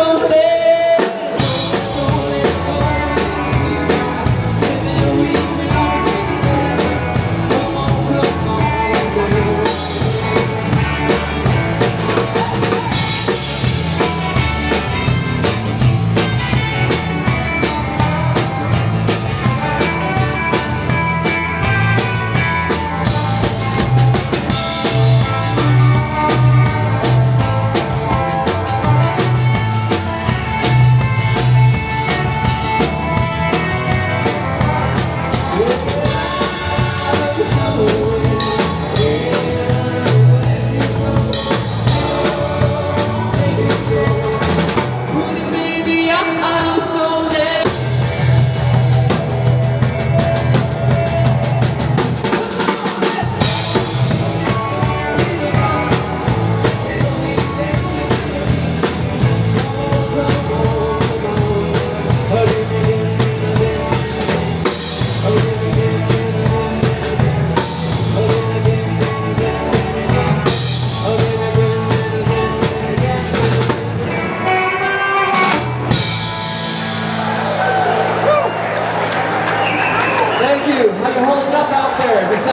São Pedro.